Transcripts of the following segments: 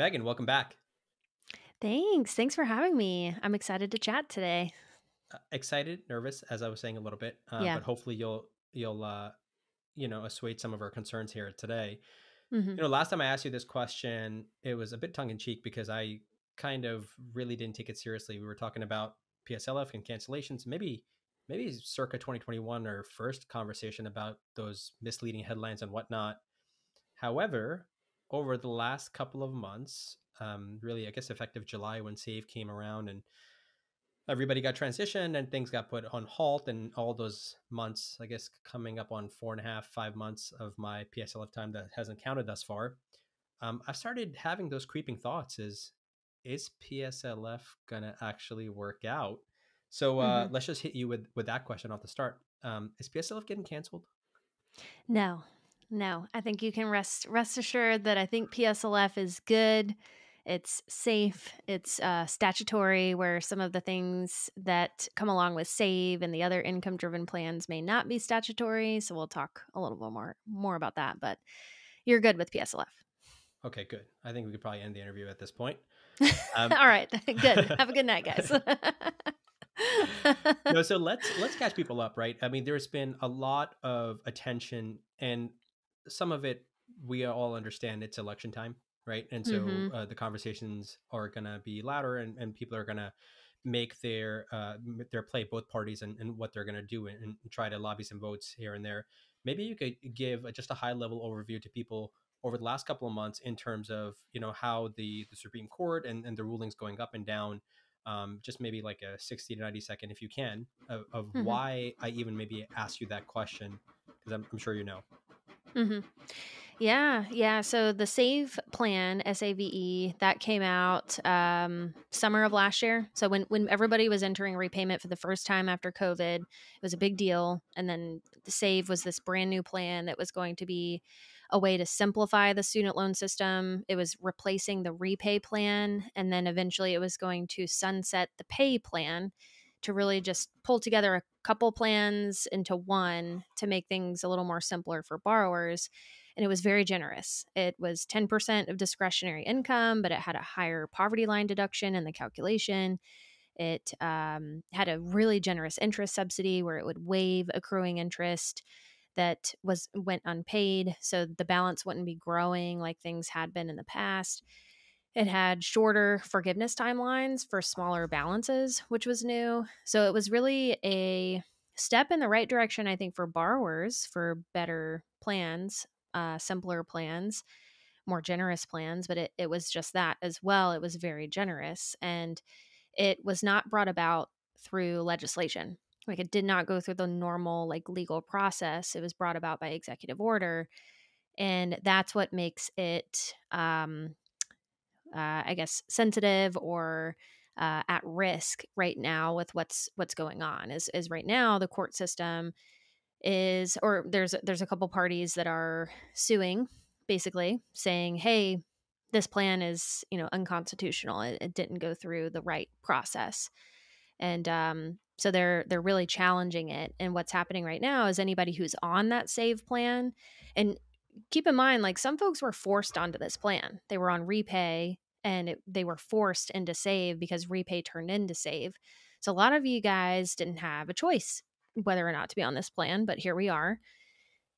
Meagan, welcome back. Thanks. Thanks for having me. I'm excited to chat today. Uh, excited, nervous, as I was saying a little bit, uh, Yeah. but hopefully you'll you'll uh, you know assuage some of our concerns here today. hmm You know, last time I asked you this question, it was a bit tongue in cheek because I kind of really didn't take it seriously. We were talking about PSLF and cancellations, maybe maybe circa 2021 our first conversation about those misleading headlines and whatnot. However, over the last couple of months, um, really, I guess effective July when Save came around and everybody got transitioned and things got put on halt, and all those months, I guess, coming up on four and a half, five months of my PSLF time that hasn't counted thus far, um, I started having those creeping thoughts: is is PSLF gonna actually work out? So uh, hmm let's just hit you with with that question off the start. Um, is PSLF getting canceled? No, no. I think you can rest rest assured that I think PSLF is good. It's safe. It's uh, statutory, where some of the things that come along with Save and the other income driven plans may not be statutory. So we'll talk a little bit more more about that. But you're good with PSLF. Okay, good. I think we could probably end the interview at this point. All Um, right. Good. Have a good night, guys. no, so let's let's catch people up, right? I mean, there's been a lot of attention, and some of it we all understand. It's election time, right? And so hmm uh, the conversations are gonna be louder, and, and people are gonna make their uh, their play both parties and, and what they're gonna do, and, and try to lobby some votes here and there. Maybe you could give a- just a high level overview to people over the last couple of months in terms of you know how the the Supreme Court and, and the rulings going up and down um, just maybe like a 60 to 90 second if you can of, of hmm why i even maybe asked you that question because I'm, I'm sure you know hmm Yeah, yeah. So the SAVE plan, S A V E, that came out um, summer of last year. So when when everybody was entering repayment for the first time after COVID, it was a big deal. And then the SAVE was this brand new plan that was going to be a way to simplify the student loan system. It was replacing the repay plan, and then eventually it was going to sunset the pay plan to really just pull together a couple plans into one to make things a little more simpler for borrowers and it was very generous. It was 10% of discretionary income, but it had a higher poverty line deduction in the calculation. It um, had a really generous interest subsidy where it would waive accruing interest that was went unpaid, so the balance wouldn't be growing like things had been in the past. It had shorter forgiveness timelines for smaller balances, which was new. So it was really a step in the right direction, I think, for borrowers for better plans, uh, simpler plans, more generous plans. But it, it was just that as well. It was very generous. And it was not brought about through legislation. Like it did not go through the normal like legal process. It was brought about by executive order. And that's what makes it um, uh, I guess sensitive or uh, at risk right now with what's what's going on. Is is right now the court system is or there's there's a couple parties that are suing, basically saying, hey, this plan is you know unconstitutional. It, it didn't go through the right process, and um, so they're they're really challenging it. And what's happening right now is anybody who's on that save plan, and keep in mind, like some folks were forced onto this plan. They were on repay and it, they were forced into save because repay turned into save. So a lot of you guys didn't have a choice whether or not to be on this plan, but here we are.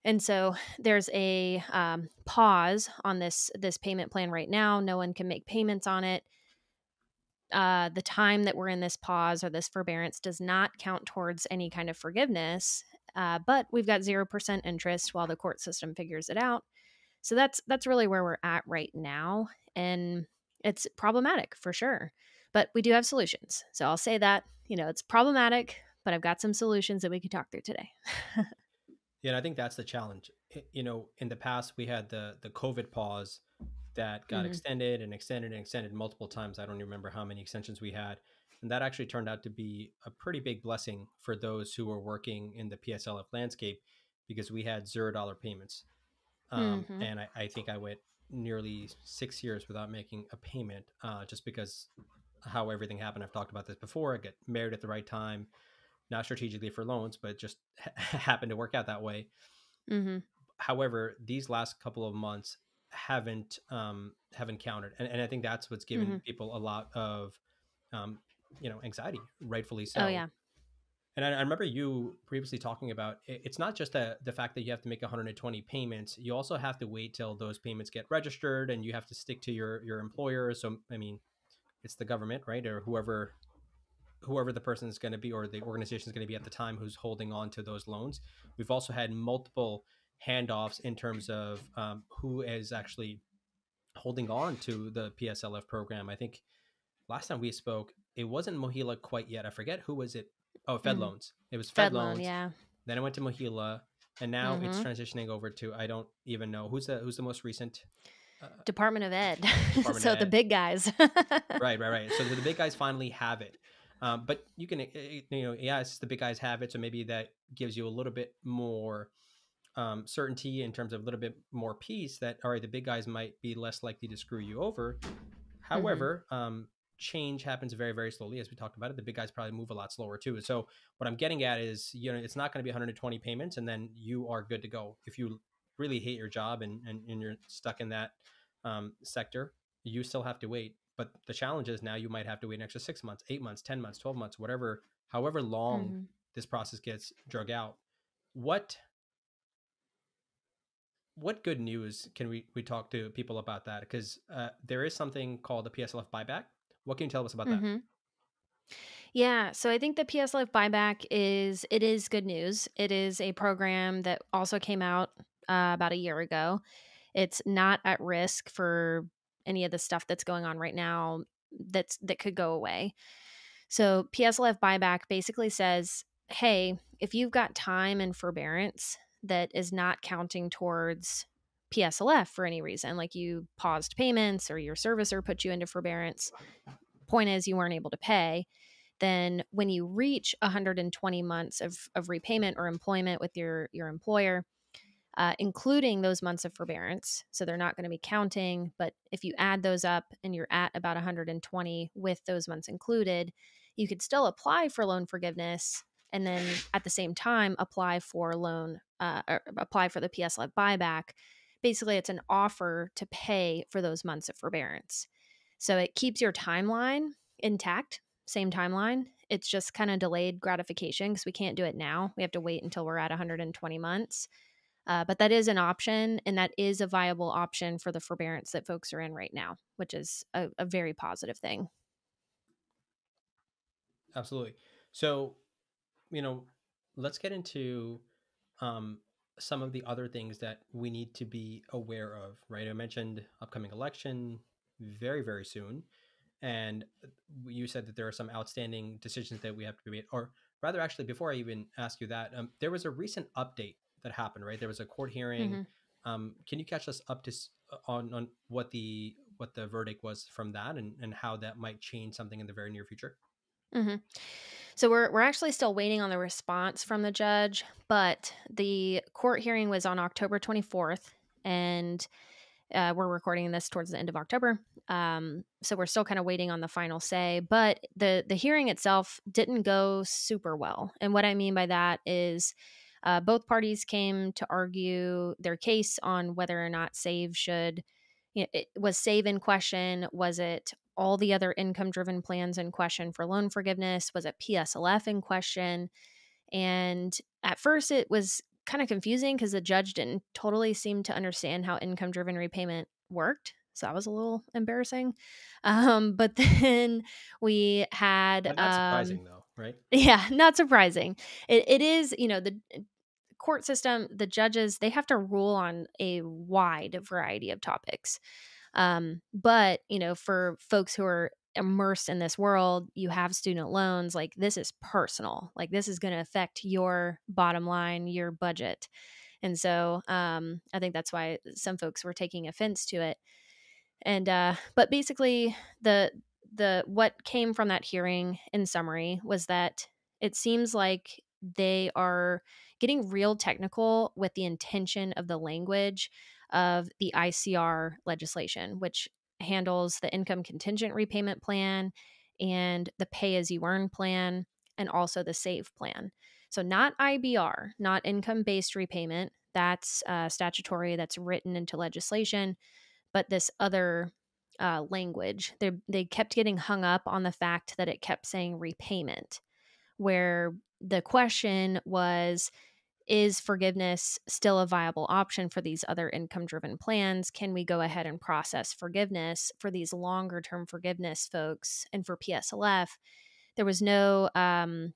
And so there's a um, pause on this this payment plan right now. No one can make payments on it. Uh, the time that we're in this pause or this forbearance does not count towards any kind of forgiveness. Uh, but we've got zero percent interest while the court system figures it out. So that's that's really where we're at right now, and it's problematic for sure. But we do have solutions. So I'll say that you know it's problematic, but I've got some solutions that we can talk through today. yeah and i think that's the challenge you know in the past we had the the covid pause that got hmm extended and extended and extended multiple times i don't even remember how many extensions we had and that actually turned out to be a pretty big blessing for those who were working in the pslf landscape because we had zero dollar payments um, hmm and I, I think I went nearly six years without making a payment, uh, just because how everything happened. I've talked about this before. I get married at the right time, not strategically for loans, but just happened to work out that way. hmm However, these last couple of months haven't um, have encountered, and, and I think that's what's given mm-hmm. people a lot of um, you know anxiety, rightfully so. Oh yeah. And I, I, remember you previously talking about it, it's not just a, the fact that you have to make 120 payments. You also have to wait till those payments get registered, and you have to stick to your your employer. So I mean, it's the government, right, or whoever whoever the person is going to be or the organization is going to be at the time who's holding on to those loans. We've also had multiple handoffs in terms of um, who is actually holding on to the PSLF program. I think last time we spoke, it wasn't MOHELA quite yet. I forget who was it. Oh, Fed mm. loans. It was Fed, Fed loans. Loan, yeah. Then I went to MOHELA, and now mm-hmm. it's transitioning over to I don't even know who's the who's the most recent. Uh, Department of Ed. Department so of Ed. the big guys. right, right, right. So the, the big guys finally have it. Um, but you can, eh, eh, you know, yes, the big guys have it, so maybe that gives you a little bit more um, certainty in terms of a little bit more peace. That all right, the big guys might be less likely to screw you over. Mm-hmm. However, mm-hmm. um, change happens very, very slowly, as we talked about it. The big guys probably move a lot slower too. So what I'm getting at is, you know, it's not going to be 120 payments, and then you are good to go. If you really hate your job and and, and you're stuck in that um, sector, you still have to wait but the challenge is now you might have to wait an extra six months, eight months, 10 months, 12 months, whatever, however long mm-hmm. this process gets drug out. What what good news can we, we talk to people about that? Because uh, there is something called the PSLF buyback. What can you tell us about mm-hmm. that? Yeah, so I think the PSLF buyback is it is good news. It is a program that also came out uh, about a year ago. It's not at risk for any of the stuff that's going on right now that's that could go away. So PSLF buyback basically says, hey, if you've got time and forbearance that is not counting towards PSLF for any reason, like you paused payments or your servicer put you into forbearance, point is you weren't able to pay, then when you reach 120 months of, of repayment or employment with your, your employer, uh, including those months of forbearance. So they're not going to be counting. But if you add those up and you're at about 120 with those months included, you could still apply for loan forgiveness and then at the same time apply for loan, uh, apply for the PSLF buyback. Basically, it's an offer to pay for those months of forbearance. So it keeps your timeline intact, same timeline. It's just kind of delayed gratification because we can't do it now. We have to wait until we're at 120 months uh, but that is an option, and that is a viable option for the forbearance that folks are in right now, which is a, a very positive thing. Absolutely. So, you know, let's get into um, some of the other things that we need to be aware of, right? I mentioned upcoming election very, very soon. And you said that there are some outstanding decisions that we have to be made. Or rather, actually, before I even ask you that, um, there was a recent update that happened, right? There was a court hearing. Mm-hmm. Um, can you catch us up to uh, on on what the what the verdict was from that, and and how that might change something in the very near future? Mm-hmm. So we're we're actually still waiting on the response from the judge, but the court hearing was on October 24th, and uh, we're recording this towards the end of October. Um, so we're still kind of waiting on the final say. But the the hearing itself didn't go super well, and what I mean by that is uh, both parties came to argue their case on whether or not SAVE should. You know, it, was SAVE in question? Was it all the other income driven plans in question for loan forgiveness? Was it PSLF in question? And at first, it was kind of confusing because the judge didn't totally seem to understand how income driven repayment worked. So that was a little embarrassing. Um, but then we had. But not surprising, um, though, right? Yeah, not surprising. It, it is, you know, the court system, the judges, they have to rule on a wide variety of topics. Um, but, you know, for folks who are immersed in this world, you have student loans, like this is personal. Like this is going to affect your bottom line, your budget. And so um, I think that's why some folks were taking offense to it. And uh, but basically the the what came from that hearing in summary was that it seems like they are getting real technical with the intention of the language of the ICR legislation, which handles the income contingent repayment plan and the pay as you earn plan and also the save plan. So, not IBR, not income based repayment. that's uh, statutory, that's written into legislation. But this other uh, language, they they kept getting hung up on the fact that it kept saying repayment, where the question was is forgiveness still a viable option for these other income driven plans? Can we go ahead and process forgiveness for these longer term forgiveness folks and for PSLF? There was no um,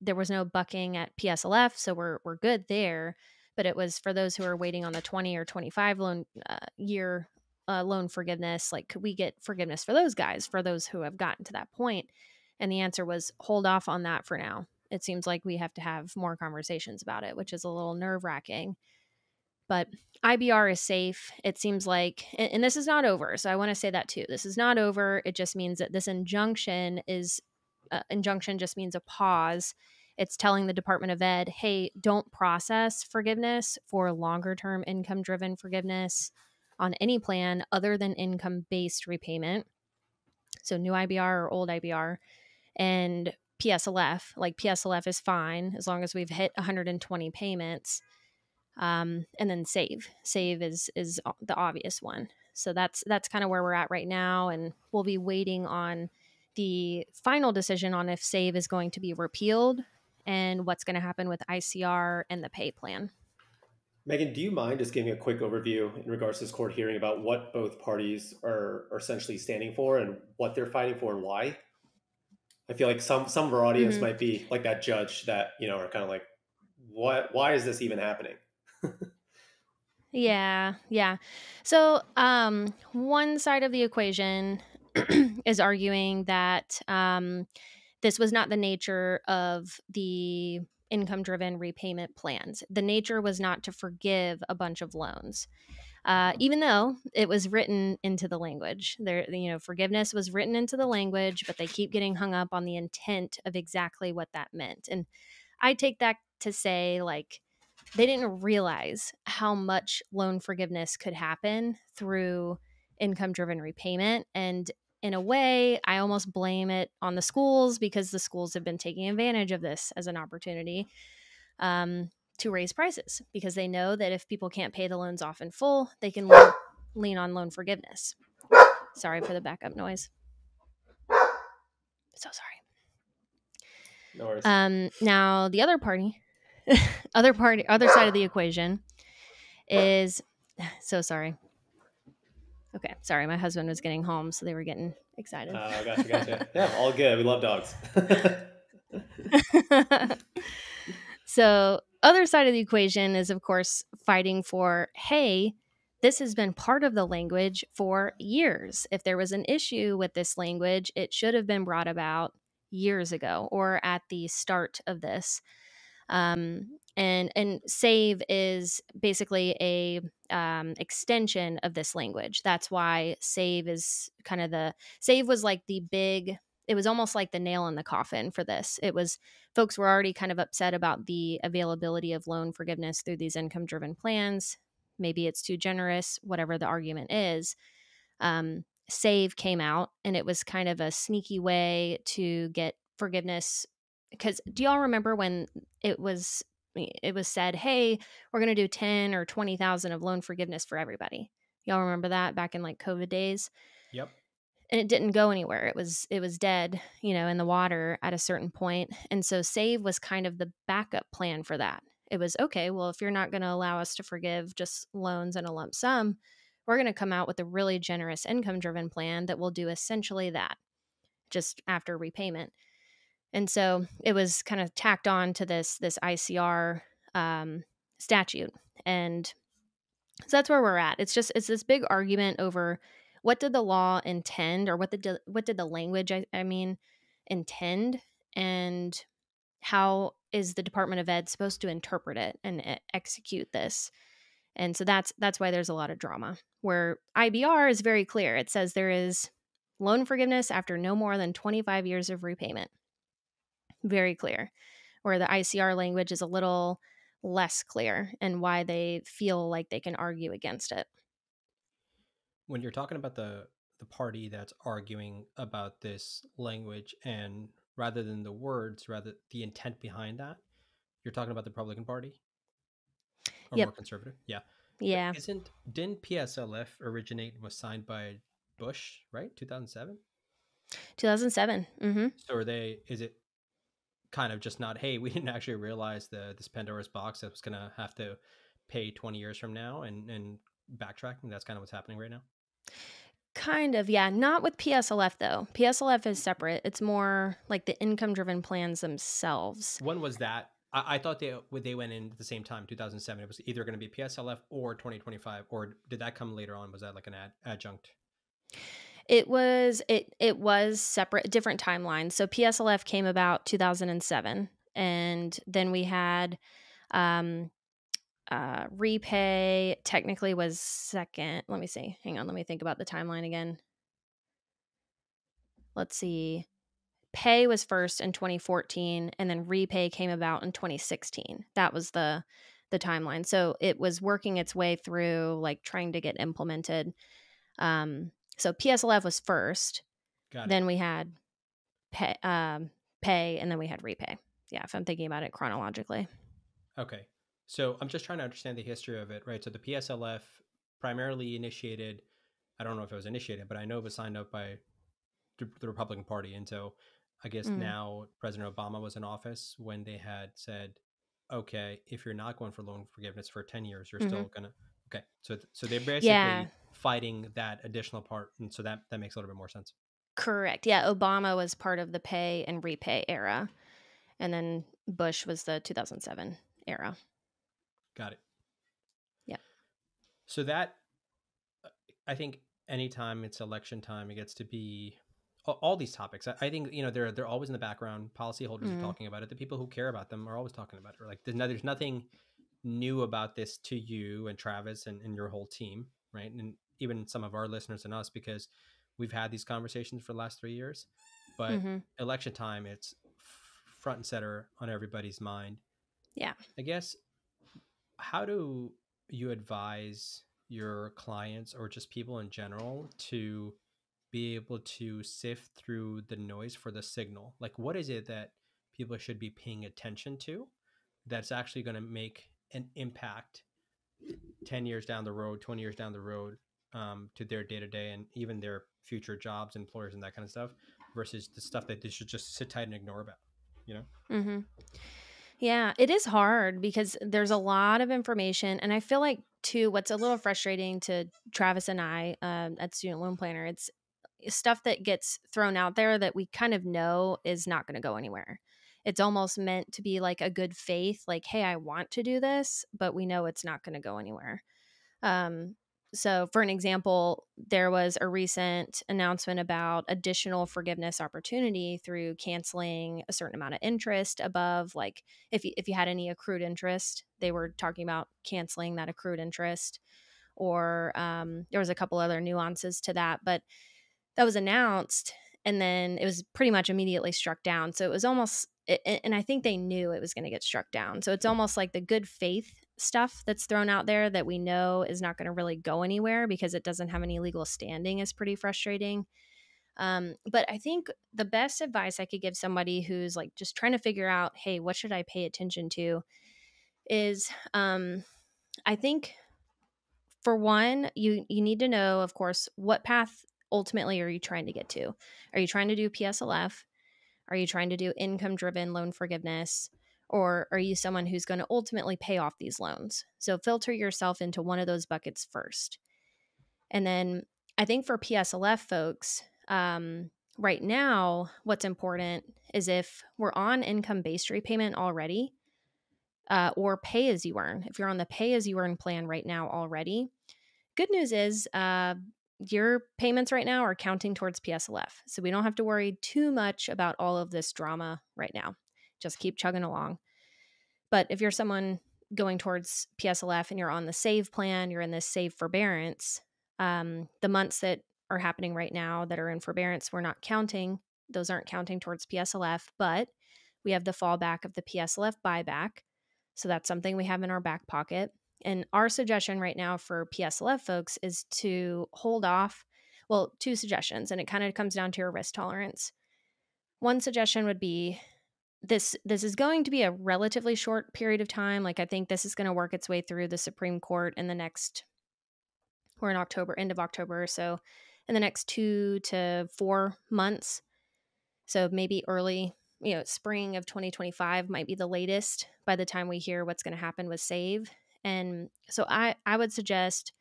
there was no bucking at PSLF, so we're we're good there. But it was for those who are waiting on the 20 or 25 loan uh, year uh, loan forgiveness. Like, could we get forgiveness for those guys? For those who have gotten to that point, and the answer was hold off on that for now it seems like we have to have more conversations about it, which is a little nerve wracking. But IBR is safe. It seems like, and, and this is not over. So I want to say that too. This is not over. It just means that this injunction is, uh, injunction just means a pause. It's telling the Department of Ed, hey, don't process forgiveness for longer term income driven forgiveness on any plan other than income based repayment. So new IBR or old IBR. And PSLF. Like PSLF is fine as long as we've hit 120 payments. Um, and then save. Save is is the obvious one. So that's that's kind of where we're at right now, and we'll be waiting on the final decision on if save is going to be repealed and what's going to happen with ICR and the pay plan. Meagan, do you mind just giving a quick overview in regards to this court hearing about what both parties are, are essentially standing for and what they're fighting for and why? I feel like some some of our audience mm-hmm. might be like that judge that you know are kind of like, what? Why is this even happening? yeah, yeah. So um, one side of the equation is arguing that um, this was not the nature of the income driven repayment plans. The nature was not to forgive a bunch of loans uh, even though it was written into the language. There, you know, forgiveness was written into the language, but they keep getting hung up on the intent of exactly what that meant. And I take that to say, like, they didn't realize how much loan forgiveness could happen through income driven repayment. And in a way, I almost blame it on the schools because the schools have been taking advantage of this as an opportunity. Um, to raise prices because they know that if people can't pay the loans off in full, they can lean, lean on loan forgiveness. Sorry for the backup noise. So sorry. No. Um, now the other party, other party, other side of the equation is so sorry. Okay, sorry. My husband was getting home, so they were getting excited. Oh, uh, gotcha, gotcha. yeah, all good. We love dogs. so other side of the equation is, of course, fighting for hey, this has been part of the language for years. If there was an issue with this language, it should have been brought about years ago or at the start of this. Um, and and save is basically a um, extension of this language. That's why save is kind of the save was like the big it was almost like the nail in the coffin for this. It was folks were already kind of upset about the availability of loan forgiveness through these income driven plans. Maybe it's too generous, whatever the argument is. Um, Save came out and it was kind of a sneaky way to get forgiveness. Because do y'all remember when it was it was said, "Hey, we're going to do ten or twenty thousand of loan forgiveness for everybody." Y'all remember that back in like COVID days? Yep and it didn't go anywhere it was it was dead you know in the water at a certain point and so save was kind of the backup plan for that. It was okay well if you're not going to allow us to forgive just loans and a lump sum we're going to come out with a really generous income driven plan that will do essentially that just after repayment. And so it was kind of tacked on to this this icr um, statute and so that's where we're at. It's just it's this big argument over what did the law intend or what the what did the language I, I mean intend? And how is the department of ed supposed to interpret it and execute this? And so that's that's why there's a lot of drama where ibr is very clear. It says there is loan forgiveness after no more than 25 years of repayment. Very clear where the icr language is a little less clear and why they feel like they can argue against it when you're talking about the the party that's arguing about this language and rather than the words rather the intent behind that you're talking about the republican party or Yep. more conservative. Yeah. Yeah. Isn't didn't PSLF originate and was signed by Bush, right? 2007? 2007. Mm-hmm. So are they is it kind of just not, hey, we didn't actually realize the this Pandora's box that was gonna have to pay 20 years from now and and backtracking? That's kind of what's happening right now. Kind of, yeah. Not with PSLF though. PSLF is separate. It's more like the income driven plans themselves. When was that? I, I thought they they went in at the same time, 2007. It was either going to be PSLF or 2025, or did that come later on? Was that like an ad, adjunct? It was it it was separate different timelines. So PSLF came about 2007 and then we had um uh repay technically was second. Let me see. Hang on, let me think about the timeline again. Let's see. Pay was first in 2014 and then repay came about in 2016. That was the the timeline. So it was working its way through like trying to get implemented. Um so PSLF was first. Got it. Then we had pay, um, pay, and then we had repay. Yeah, if I'm thinking about it chronologically. Okay. So I'm just trying to understand the history of it, right? So the PSLF primarily initiated, I don't know if it was initiated, but I know it was signed up by the Republican Party. And so I guess Mm. now President Obama was in office when they had said, okay, if you're not going for loan forgiveness for 10 years, you're still going to, okay. So, so they're basically Mm-hmm. Yeah. fighting that additional part. And so that, that makes a little bit more sense. Correct. Yeah, Obama was part of the pay and repay era, and then Bush was the 2007 era. Got it. Yeah. So that, I think, anytime it's election time, it gets to be all, all these topics. I, think you know they're they're always in the background. Policyholders Mhm. are talking about it. The people who care about them are always talking about it. Like there's, no, there's nothing new about this to you and Travis and, and your whole team, right? And even some of our listeners and us because we've had these conversations for the last three years. But Mhm. election time, it's front and center on everybody's mind. Yeah. I guess how do you advise your clients or just people in general to be able to sift through the noise for the signal? Like, what is it that people should be paying attention to that's actually going to make an impact 10 years down the road, 20 years down the road um, to their day to day and even their future jobs, employers, and that kind of stuff versus the stuff that they should just sit tight and ignore about, you know? Mm-hmm. Yeah, it is hard because there's a lot of information, and I feel like too. What's a little frustrating to Travis and I um, at Student Loan Planner, it's stuff that gets thrown out there that we kind of know is not going to go anywhere. It's almost meant to be like a good faith, like, "Hey, I want to do this," but we know it's not going to go anywhere. Um, so, for an example, there was a recent announcement about additional forgiveness opportunity through canceling a certain amount of interest above, like if you, if you had any accrued interest, they were talking about canceling that accrued interest. Or um, there was a couple other nuances to that, but that was announced, and then it was pretty much immediately struck down. So it was almost, a- and I think they knew it was going to get struck down. So it's almost like the good faith stuff that's thrown out there that we know is not going to really go anywhere because it doesn't have any legal standing is pretty frustrating. Um, but I think the best advice I could give somebody who's like just trying to figure out, hey, what should I pay attention to, is um, I think for one, you you need to know, of course, what path ultimately are you trying to get to? Are you trying to do PSLF? Are you trying to do income driven loan forgiveness? Or are you someone who's going to ultimately pay off these loans? So filter yourself into one of those buckets first. And then I think for PSLF folks, um, right now, what's important is if we're on income based repayment already uh, or pay as you earn, if you're on the pay as you earn plan right now already, good news is uh, your payments right now are counting towards PSLF. So we don't have to worry too much about all of this drama right now. Just keep chugging along. But if you're someone going towards PSLF and you're on the save plan, you're in this save forbearance, um, the months that are happening right now that are in forbearance, we're not counting. Those aren't counting towards PSLF, but we have the fallback of the PSLF buyback. So that's something we have in our back pocket. And our suggestion right now for PSLF folks is to hold off. Well, two suggestions, and it kind of comes down to your risk tolerance. One suggestion would be this this is going to be a relatively short period of time. Like I think this is going to work its way through the Supreme Court in the next we're in October, end of October, so in the next 2 to 4 months. So maybe early, you know, spring of 2025 might be the latest by the time we hear what's going to happen with SAVE. And so I I would suggest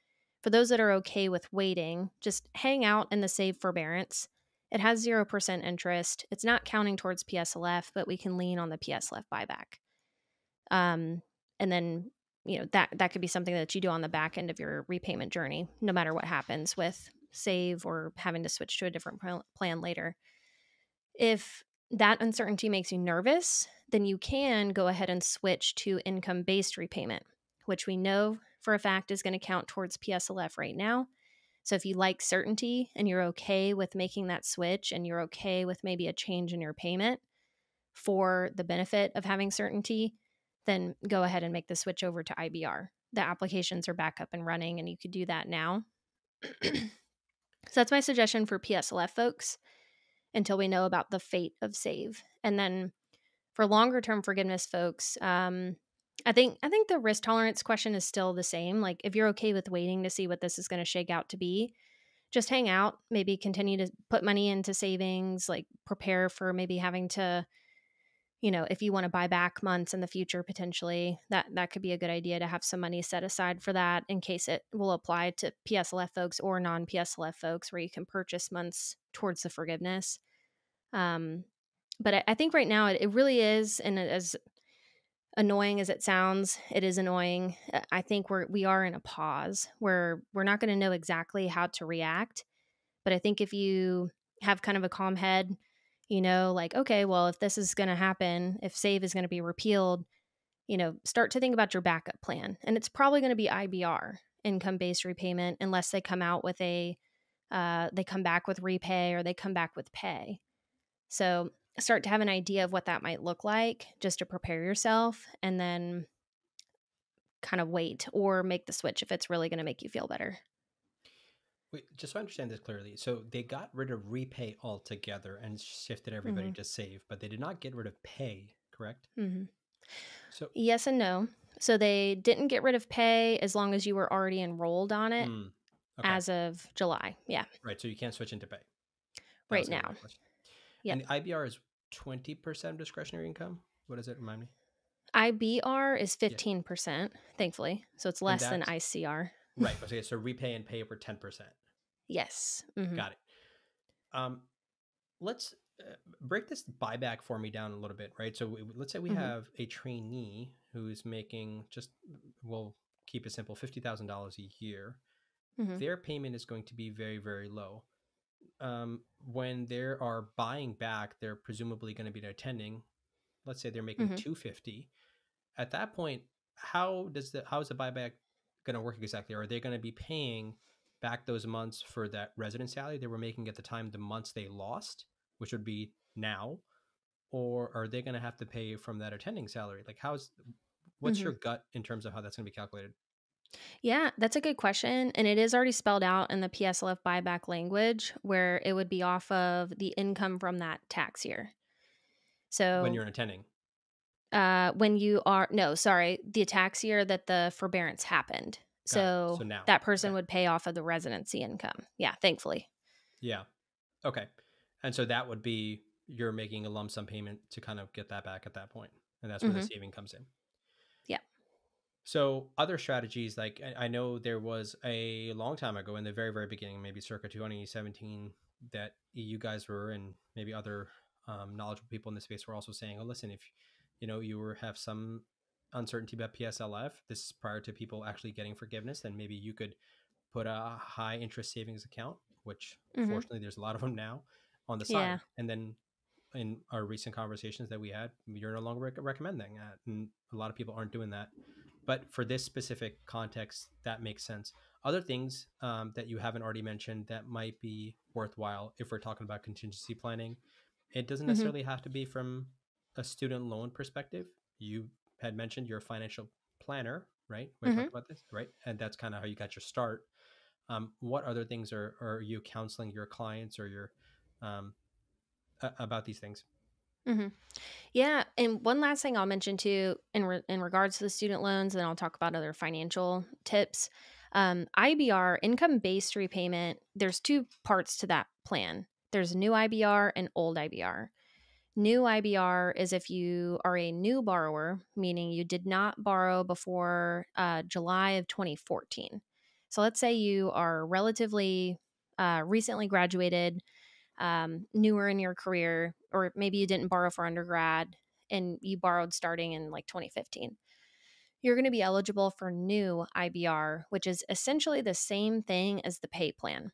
for those that are okay with waiting, just hang out in the SAVE forbearance it has 0% interest. It's not counting towards PSLF, but we can lean on the PSLF buyback. Um, and then, you know, that, that could be something that you do on the back end of your repayment journey, no matter what happens with save or having to switch to a different plan later. If that uncertainty makes you nervous, then you can go ahead and switch to income based repayment, which we know for a fact is going to count towards PSLF right now. So if you like certainty and you're okay with making that switch and you're okay with maybe a change in your payment for the benefit of having certainty, then go ahead and make the switch over to IBR. The applications are back up and running and you could do that now. so that's my suggestion for PSLF folks until we know about the fate of save. And then for longer term forgiveness folks, um, I think I think the risk tolerance question is still the same. Like if you're okay with waiting to see what this is going to shake out to be, just hang out, maybe continue to put money into savings, like prepare for maybe having to you know, if you want to buy back months in the future potentially, that that could be a good idea to have some money set aside for that in case it will apply to PSLF folks or non-PSLF folks where you can purchase months towards the forgiveness. Um but I, think right now it really is, and as annoying as it sounds, it is annoying. Uh, I think we're we are in a pause where we're not going to know exactly how to react. But I think if you have kind of a calm head, you know, like okay, well, if this is going to happen, if save is going to be repealed, you know, start to think about your backup plan. And it's probably going to be IBR, income based repayment, unless they come out with a uh, they come back with repay or they come back with pay. So start to have an idea of what that might look like just to prepare yourself and then kind of wait or make the switch if it's really going to make you feel better. Wait, just so I understand this clearly. So they got rid of repay altogether and shifted everybody mm-hmm. to save, but they did not get rid of pay, correct? Mm-hmm. So yes and no. So they didn't get rid of pay as long as you were already enrolled on it mm, okay. as of July. Yeah. Right. So you can't switch into pay. That right now. Yeah. And IBR is 20% discretionary income. What does it remind me? IBR is 15%, yeah. thankfully. So it's less than ICR. right. Okay. So repay and pay over 10%. Yes. Mm-hmm. Got it. Um, let's uh, break this buyback for me down a little bit, right? So we, let's say we mm-hmm. have a trainee who's making just, we'll keep it simple, $50,000 a year. Mm-hmm. Their payment is going to be very, very low um, when they are buying back, they're presumably going to be attending. Let's say they're making mm-hmm. 250. At that point, how does the how is the buyback going to work exactly? Are they going to be paying back those months for that resident salary they were making at the time, the months they lost, which would be now, or are they going to have to pay from that attending salary? Like, how's what's mm-hmm. your gut in terms of how that's going to be calculated? Yeah, that's a good question. And it is already spelled out in the PSLF buyback language where it would be off of the income from that tax year. So when you're attending. Uh, when you are no, sorry, the tax year that the forbearance happened. So, so now that person would pay off of the residency income. Yeah, thankfully. Yeah. Okay. And so that would be you're making a lump sum payment to kind of get that back at that point. And that's where mm-hmm. the saving comes in. So other strategies, like I know there was a long time ago in the very, very beginning, maybe circa 2017, that you guys were and maybe other um, knowledgeable people in the space were also saying, oh, listen, if you know you were have some uncertainty about PSLF, this is prior to people actually getting forgiveness, then maybe you could put a high interest savings account, which mm-hmm. fortunately there's a lot of them now on the side, yeah. and then in our recent conversations that we had, you're no longer rec- recommending that, and a lot of people aren't doing that but for this specific context, that makes sense. Other things um, that you haven't already mentioned that might be worthwhile if we're talking about contingency planning, it doesn't mm-hmm. necessarily have to be from a student loan perspective. You had mentioned you're a financial planner, right? We mm-hmm. talked about this, right? And that's kind of how you got your start. Um, what other things are, are you counseling your clients or your um, about these things? Mm-hmm. Yeah, and one last thing I'll mention too, in re- in regards to the student loans, and then I'll talk about other financial tips. Um, IBR, income based repayment. There's two parts to that plan. There's new IBR and old IBR. New IBR is if you are a new borrower, meaning you did not borrow before uh, July of 2014. So let's say you are relatively uh, recently graduated, um, newer in your career, or maybe you didn't borrow for undergrad and you borrowed starting in like 2015. You're going to be eligible for new IBR, which is essentially the same thing as the pay plan.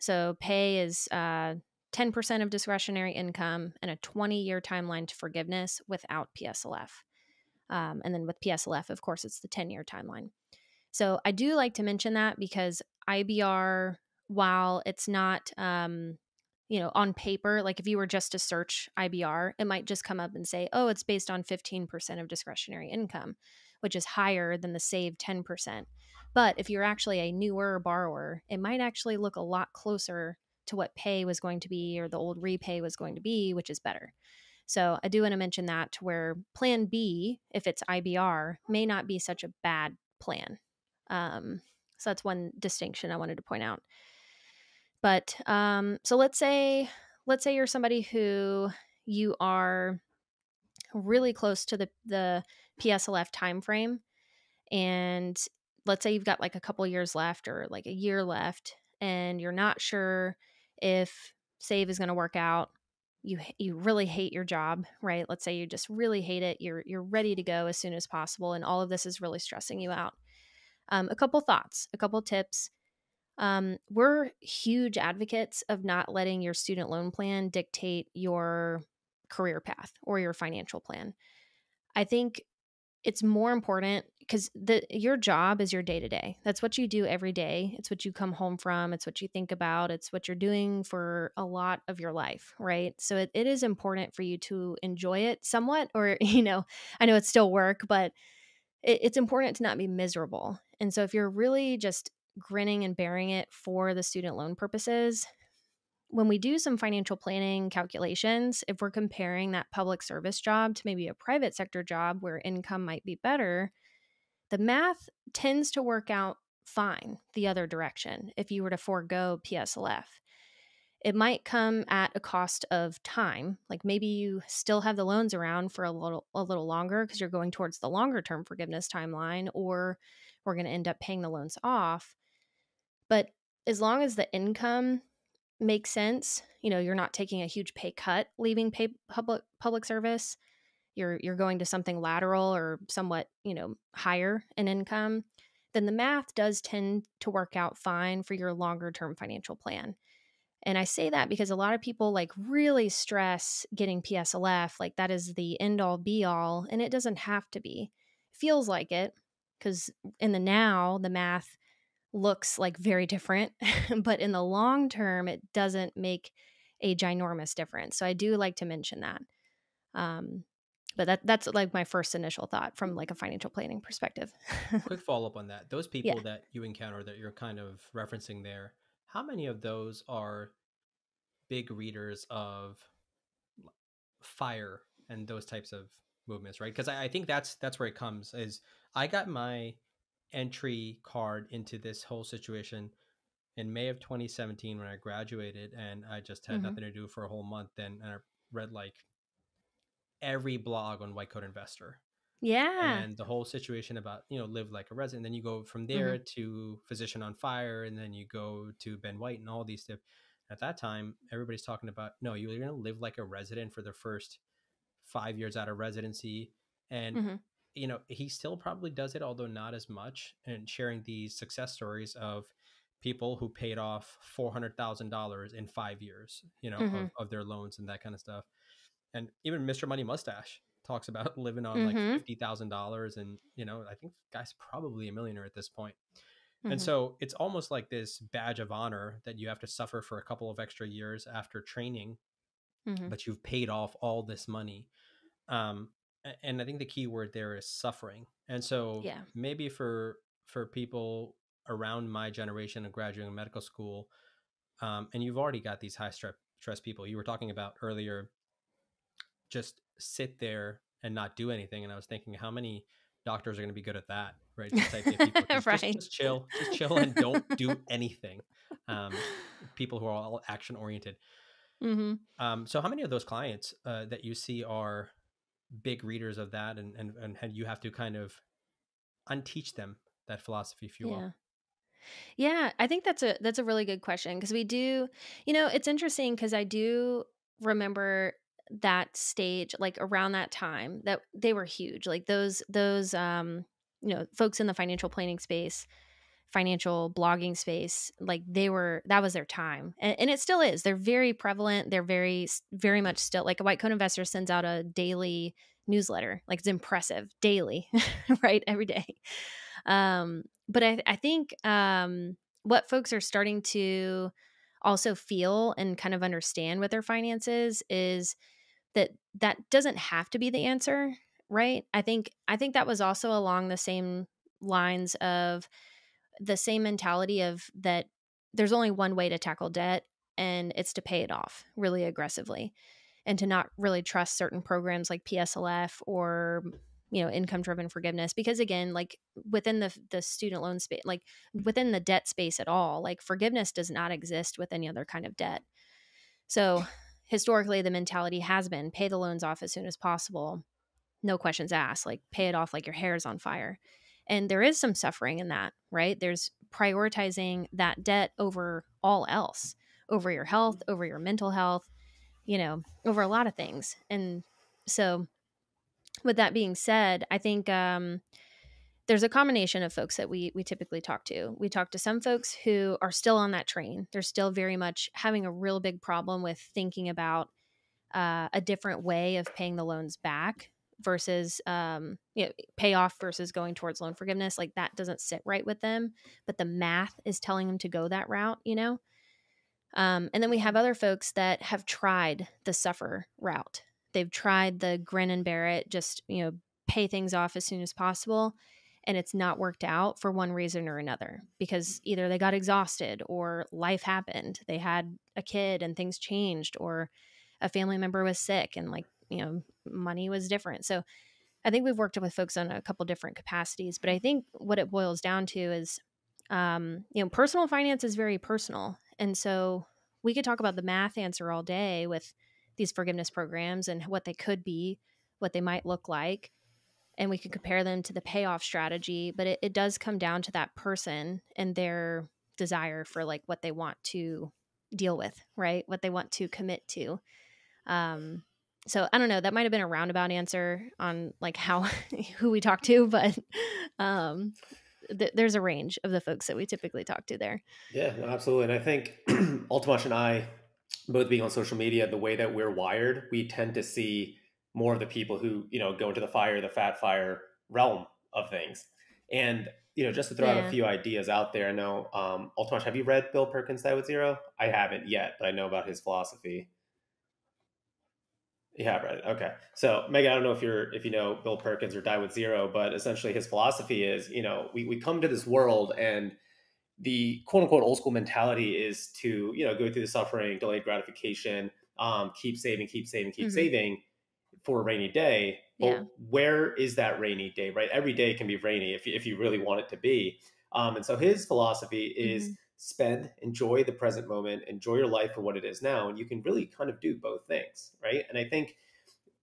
So, pay is uh, 10% of discretionary income and a 20 year timeline to forgiveness without PSLF. Um, and then with PSLF, of course, it's the 10 year timeline. So I do like to mention that because IBR, while it's not, um, you know, on paper, like if you were just to search IBR, it might just come up and say, oh, it's based on 15% of discretionary income, which is higher than the saved 10%. But if you're actually a newer borrower, it might actually look a lot closer to what pay was going to be or the old repay was going to be, which is better. So I do want to mention that to where plan B, if it's IBR, may not be such a bad plan. Um, so that's one distinction I wanted to point out. But um, so let's say let's say you're somebody who you are really close to the the PSLF time frame, and let's say you've got like a couple years left or like a year left, and you're not sure if save is going to work out you you really hate your job right? Let's say you just really hate it you're you're ready to go as soon as possible and all of this is really stressing you out. Um, a couple thoughts a couple tips um, we're huge advocates of not letting your student loan plan dictate your career path or your financial plan i think it's more important because the your job is your day to day. That's what you do every day. It's what you come home from. It's what you think about. It's what you're doing for a lot of your life, right? So it, it is important for you to enjoy it somewhat, or you know, I know it's still work, but it, it's important to not be miserable. And so if you're really just grinning and bearing it for the student loan purposes, when we do some financial planning calculations, if we're comparing that public service job to maybe a private sector job where income might be better, the math tends to work out fine the other direction if you were to forego PSLF. It might come at a cost of time. Like maybe you still have the loans around for a little a little longer because you're going towards the longer term forgiveness timeline or we're going to end up paying the loans off. But as long as the income makes sense, you know, you're not taking a huge pay cut leaving pay public public service, you're you're going to something lateral or somewhat you know higher in income then the math does tend to work out fine for your longer term financial plan. And i say that because a lot of people like really stress getting pslf like that is the end all be all and it doesn't have to be. Feels like it because in the now the math looks like very different but in the long term it doesn't make a ginormous difference so i do like to mention that um, but that that's like my first initial thought from like a financial planning perspective quick follow-up on that those people yeah. that you encounter that you're kind of referencing there how many of those are big readers of fire and those types of movements right because I, I think that's that's where it comes is i got my entry card into this whole situation in may of 2017 when i graduated and i just had mm-hmm. nothing to do for a whole month then and i read like every blog on White Coat Investor. Yeah. And the whole situation about, you know, live like a resident. Then you go from there mm-hmm. to Physician on Fire, and then you go to Ben White and all these stuff. At that time, everybody's talking about, no, you're going to live like a resident for the first five years out of residency. And, mm-hmm. You know, he still probably does it, although not as much, and sharing these success stories of people who paid off $400,000 in five years, you know, mm-hmm. of, of their loans and that kind of stuff and even Mr. Money Mustache talks about living on mm-hmm. like fifty thousand dollars, and you know, I think guy's probably a millionaire at this point. Mm-hmm. And so it's almost like this badge of honor that you have to suffer for a couple of extra years after training, mm-hmm. but you've paid off all this money. Um, and I think the key word there is suffering. And so yeah. maybe for for people around my generation of graduating medical school, um, and you've already got these high stress stress people. You were talking about earlier just sit there and not do anything. And I was thinking, how many doctors are going to be good at that, right? Just people, just, right. Just, just, chill, just chill, and don't do anything. Um, people who are all action oriented. Mm-hmm. Um, so, how many of those clients uh, that you see are big readers of that, and and and you have to kind of unteach them that philosophy, if you yeah. will? Yeah, I think that's a that's a really good question because we do, you know, it's interesting because I do remember that stage like around that time that they were huge. Like those those um, you know, folks in the financial planning space, financial blogging space, like they were that was their time. And, and it still is. They're very prevalent. They're very very much still like a white coat investor sends out a daily newsletter. Like it's impressive daily, right? Every day. Um, but I, I think um, what folks are starting to also feel and kind of understand with their finances is that that doesn't have to be the answer right i think i think that was also along the same lines of the same mentality of that there's only one way to tackle debt and it's to pay it off really aggressively and to not really trust certain programs like PSLF or you know income driven forgiveness because again like within the the student loan space like within the debt space at all like forgiveness does not exist with any other kind of debt. So historically the mentality has been pay the loans off as soon as possible no questions asked like pay it off like your hair is on fire and there is some suffering in that right there's prioritizing that debt over all else over your health over your mental health you know over a lot of things and so with that being said, I think um, there's a combination of folks that we we typically talk to. We talk to some folks who are still on that train. They're still very much having a real big problem with thinking about uh, a different way of paying the loans back versus um, you know pay off versus going towards loan forgiveness. Like that doesn't sit right with them, but the math is telling them to go that route. You know. Um, and then we have other folks that have tried the suffer route They've tried the grin and bear it, just, you know, pay things off as soon as possible. And it's not worked out for one reason or another because either they got exhausted or life happened. They had a kid and things changed, or a family member was sick and, like, you know, money was different. So I think we've worked with folks on a couple different capacities. But I think what it boils down to is, um, you know, personal finance is very personal. And so we could talk about the math answer all day with these forgiveness programs and what they could be, what they might look like. And we could compare them to the payoff strategy, but it, it does come down to that person and their desire for like what they want to deal with, right? What they want to commit to. Um, so I don't know. That might have been a roundabout answer on like how who we talk to, but um, th- there's a range of the folks that we typically talk to there. Yeah, no, absolutely. And I think Altamash and I both being on social media, the way that we're wired, we tend to see more of the people who, you know, go into the fire, the fat fire realm of things. And, you know, just to throw yeah. out a few ideas out there, I know, um, Altamash, have you read Bill Perkins' Die with Zero? I haven't yet, but I know about his philosophy. You right. Okay. So Meagan, I don't know if you're if you know Bill Perkins or Die with Zero, but essentially his philosophy is, you know, we, we come to this world and the quote unquote old school mentality is to you know go through the suffering delayed gratification um, keep saving keep saving keep mm-hmm. saving for a rainy day but yeah. where is that rainy day right every day can be rainy if you, if you really want it to be um, and so his philosophy is mm-hmm. Spend enjoy the present moment enjoy your life for what it is now and you can really kind of do both things right and i think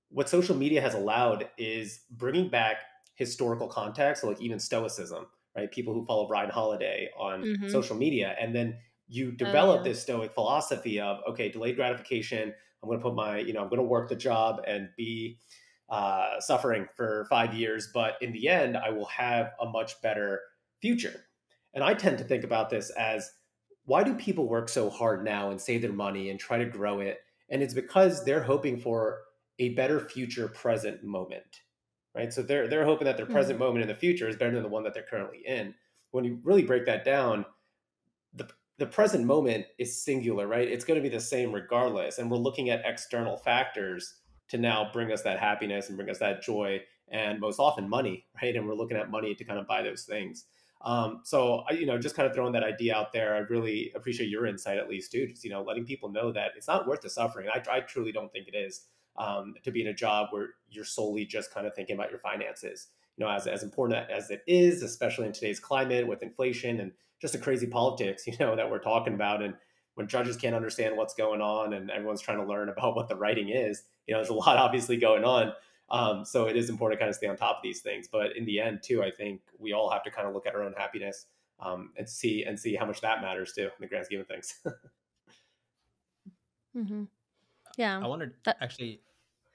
what social media has allowed is bringing back historical context like even stoicism right? People who follow Ryan Holiday on mm-hmm. social media. And then you oh, develop oh, yeah. this stoic philosophy of, okay, delayed gratification. I'm going to put my, you know, I'm going to work the job and be uh, suffering for five years. But in the end, I will have a much better future. And I tend to think about this as why do people work so hard now and save their money and try to grow it? And it's because they're hoping for a better future present moment right? So they're they're hoping that their present mm-hmm. moment in the future is better than the one that they're currently in. When you really break that down, the the present moment is singular, right? It's going to be the same regardless, and we're looking at external factors to now bring us that happiness and bring us that joy, and most often money, right? And we're looking at money to kind of buy those things. Um, so I, you know, just kind of throwing that idea out there. I really appreciate your insight, at least, too. Just you know, letting people know that it's not worth the suffering. I, I truly don't think it is. um, to be in a job where you're solely just kind of thinking about your finances. You know, as, as important as it is, especially in today's climate with inflation and just the crazy politics, you know, that we're talking about. And when judges can't understand what's going on and everyone's trying to learn about what the writing is, you know, there's a lot obviously going on. Um, so it is important to kind of stay on top of these things. But in the end, too, I think we all have to kind of look at our own happiness um, and see and see how much that matters too in the grand scheme of things. mm-hmm. Yeah, I wanted that- actually.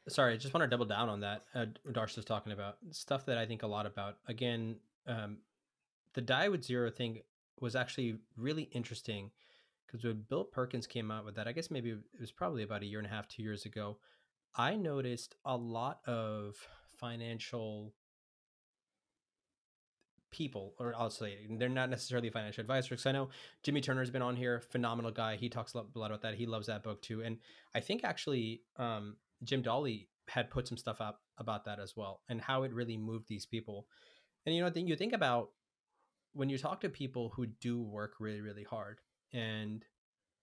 Sorry, I just want to double down on that. Uh, Darsh was talking about stuff that I think a lot about. Again, um, the die with zero thing was actually really interesting because when Bill Perkins came out with that, I guess maybe it was probably about a year and a half, two years ago. I noticed a lot of financial people, or I'll say they're not necessarily financial advisors. I know Jimmy Turner's been on here, phenomenal guy. He talks a lot about that. He loves that book too. And I think actually um, Jim Dahle had put some stuff up about that as well and how it really moved these people. And you know, you think about when you talk to people who do work really, really hard and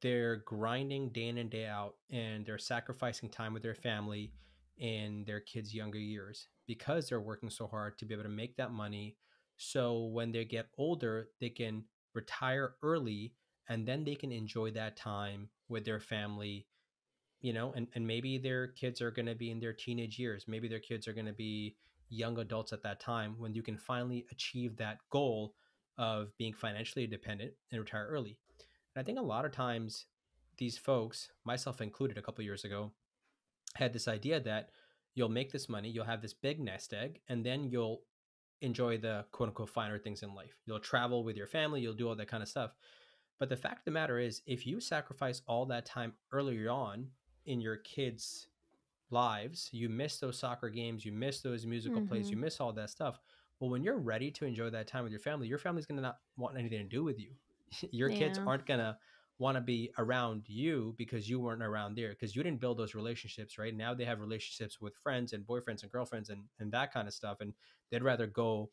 they're grinding day in and day out and they're sacrificing time with their family in their kids' younger years because they're working so hard to be able to make that money. So when they get older, they can retire early and then they can enjoy that time with their family, you know, and, and maybe their kids are going to be in their teenage years. Maybe their kids are going to be young adults at that time when you can finally achieve that goal of being financially independent and retire early. And I think a lot of times these folks, myself included a couple years ago, had this idea that you'll make this money, you'll have this big nest egg, and then you'll enjoy the quote unquote finer things in life. You'll travel with your family, you'll do all that kind of stuff. But the fact of the matter is, if you sacrifice all that time earlier on in your kids' lives, you miss those soccer games, you miss those musical mm-hmm. plays, you miss all that stuff. Well, when you're ready to enjoy that time with your family, your family's going to not want anything to do with you. your yeah. kids aren't gonna want to be around you because you weren't around there because you didn't build those relationships right now they have relationships with friends and boyfriends and girlfriends and, and that kind of stuff and they'd rather go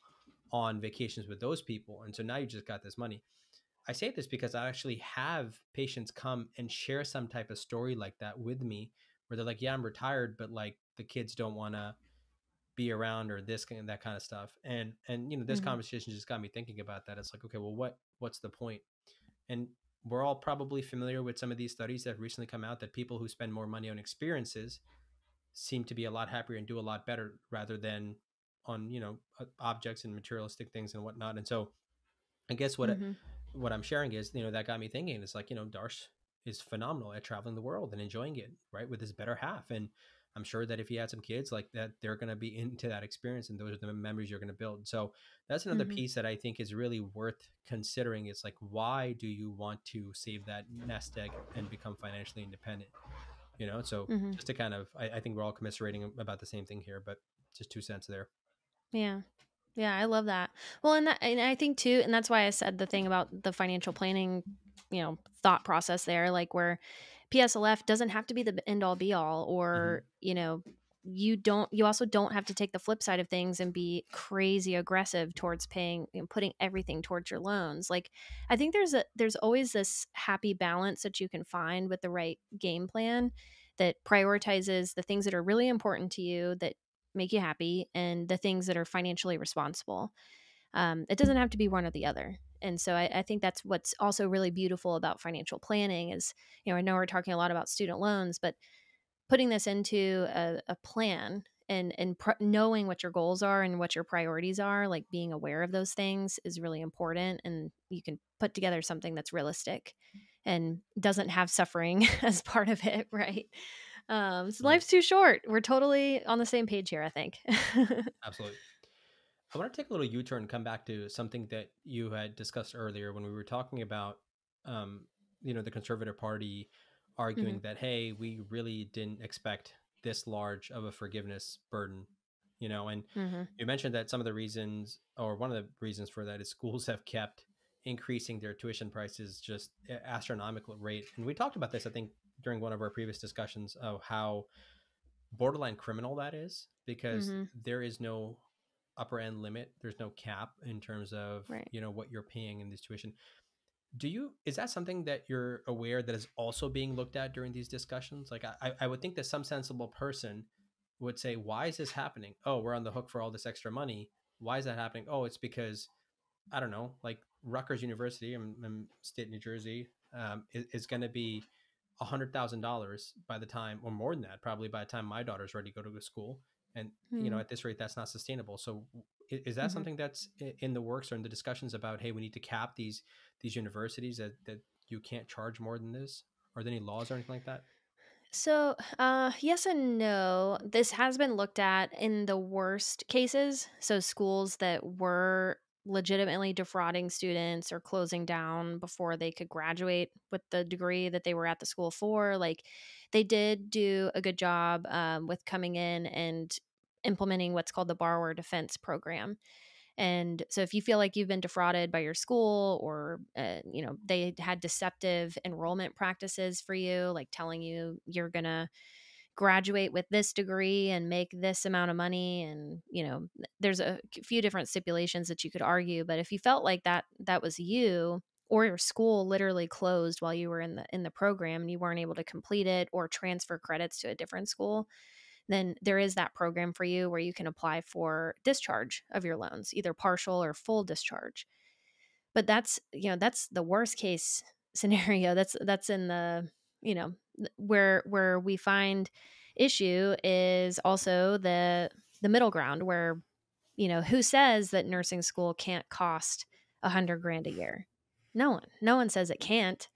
on vacations with those people and so now you just got this money i say this because i actually have patients come and share some type of story like that with me where they're like yeah i'm retired but like the kids don't want to be around or this and that kind of stuff and and you know this mm-hmm. conversation just got me thinking about that it's like okay well what what's the point? and we're all probably familiar with some of these studies that have recently come out that people who spend more money on experiences seem to be a lot happier and do a lot better rather than on you know objects and materialistic things and whatnot and so i guess what mm-hmm. what i'm sharing is you know that got me thinking it's like you know darsh is phenomenal at traveling the world and enjoying it right with his better half and I'm sure that if you had some kids like that, they're going to be into that experience and those are the memories you're going to build. So that's another mm-hmm. piece that I think is really worth considering. It's like, why do you want to save that nest egg and become financially independent? You know, so mm-hmm. just to kind of, I, I think we're all commiserating about the same thing here, but just two cents there. Yeah. Yeah, I love that. Well, and that, and I think too, and that's why I said the thing about the financial planning, you know, thought process there, like where PSLF doesn't have to be the end all be all, or, mm-hmm. you know, you don't you also don't have to take the flip side of things and be crazy aggressive towards paying and putting everything towards your loans. Like i think there's a there's always this happy balance that you can find with the right game plan that prioritizes the things that are really important to you that make you happy and the things that are financially responsible. Um, it doesn't have to be one or the other and so I, I, think that's what's also really beautiful about financial planning is you know i know we're talking a lot about student loans but putting this into a, a plan and and pr- knowing what your goals are and what your priorities are like being aware of those things is really important and you can put together something that's realistic and doesn't have suffering as part of it right? Um so life's too short. We're totally on the same page here i think. Absolutely I want to take a little U-turn and come back to something that you had discussed earlier when we were talking about, um, you know, the Conservative Party arguing mm-hmm. that hey, we really didn't expect this large of a forgiveness burden, you know, and mm-hmm. you mentioned that some of the reasons, or one of the reasons for that, is schools have kept increasing their tuition prices just astronomical rate, and we talked about this, I think, during one of our previous discussions of how borderline criminal that is because mm-hmm. there is no upper end limit. There's no cap in terms of right. you know what you're paying in this tuition. do you is that something that you're aware that is also being looked at during these discussions like i i would think that some sensible person would say why is this happening oh we're on the hook for all this extra money why is that happening oh it's because i don't know like rutgers university in, in state new jersey um, is, is going to be a hundred thousand dollars by the time or more than that probably by the time my daughter's ready to go to school and mm-hmm. you know hmm. at this rate that's not sustainable so is, is that mm-hmm. something that's in the works or in the discussions about hey we need to cap these these universities that, that you can't charge more than this are there any laws or anything like that so uh, yes and no this has been looked at in the worst cases so schools that were legitimately defrauding students or closing down before they could graduate with the degree that they were at the school for. Like they did do a good job um, with coming in and implementing what's called the borrower defense program. And so if you feel like you've been defrauded by your school or uh, you know they had deceptive enrollment practices for you like telling you you're going to graduate with this degree and make this amount of money and you know there's a few different stipulations that you could argue but if you felt like that that was you or your school literally closed while you were in the in the program and you weren't able to complete it or transfer credits to a different school then there is that program for you where you can apply for discharge of your loans either partial or full discharge. But that's you know that's the worst case scenario. That's that's in the you know where where we find issue is also the the middle ground where you know who says that nursing school can't cost a hundred grand a year? No one. No one says it can't.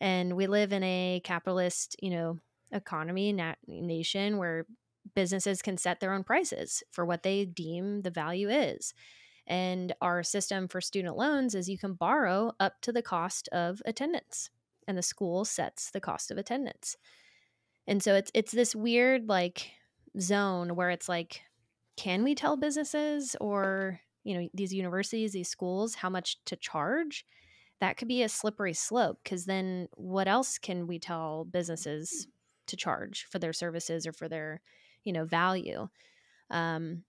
And we live in a capitalist you know economy nat- nation where businesses can set their own prices for what they deem the value is. And our system for student loans is you can borrow up to the cost of attendance and the school sets the cost of attendance. And so it's it's this weird like zone where it's like can we tell businesses or you know these universities these schools how much to charge that could be a slippery slope because then what else can we tell businesses to charge for their services or for their you know value um,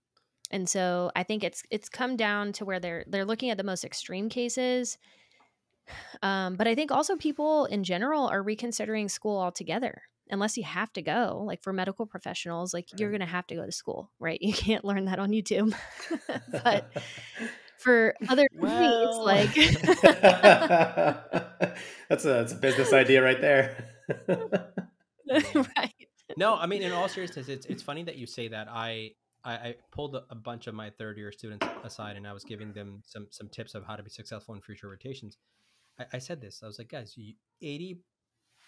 and so i think it's it's come down to where they're they're looking at the most extreme cases um, but I think also people in general are reconsidering school altogether, unless you have to go. Like for medical professionals, like right. you're going to have to go to school, right? You can't learn that on YouTube. but for other well... like that's a that's a business idea right there. right. No, I mean, in all seriousness, it's it's funny that you say that. I I, I pulled a, a bunch of my third year students aside, and I was giving them some some tips of how to be successful in future rotations. I, I said this. I was like, guys, eighty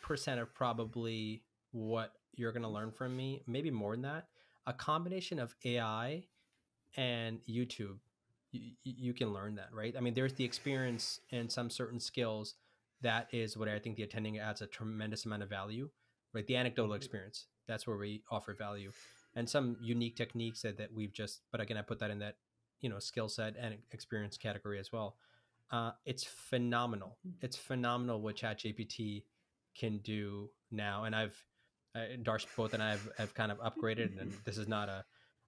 percent of probably what you're going to learn from me, maybe more than that, a combination of AI and YouTube. You, you can learn that, right? I mean, there's the experience and some certain skills. That is what I think the attending adds a tremendous amount of value, right? The anecdotal mm-hmm. experience. That's where we offer value, and some unique techniques that, that we've just. But again, I put that in that you know skill set and experience category as well. Uh, it's phenomenal. It's phenomenal what ChatGPT can do now, and I've uh, Darsh both and I have, have kind of upgraded, and this is not a,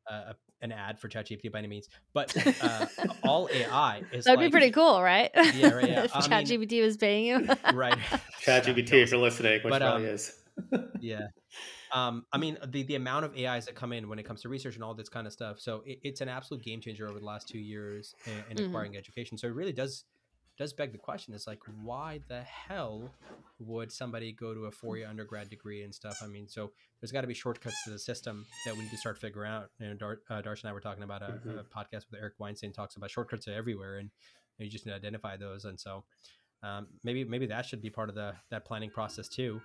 a an ad for ChatGPT by any means, but uh, all AI is that'd like, be pretty cool, right? Yeah, right. Yeah. if ChatGPT was paying you, right? ChatGPT, if you're listening, which but, probably um, is. yeah. Um, I mean, the, the amount of AIs that come in when it comes to research and all this kind of stuff. So it, it's an absolute game changer over the last two years in, in mm-hmm. acquiring education. So it really does does beg the question it's like why the hell would somebody go to a four-year undergrad degree and stuff? I mean so there's got to be shortcuts to the system that we need to start figuring out. You know Dar- uh, darsh and i were talking about a, mm-hmm. a, podcast with eric weinstein talks about shortcuts everywhere and you just need to identify those. And so um, maybe maybe that should be part of the that planning process too.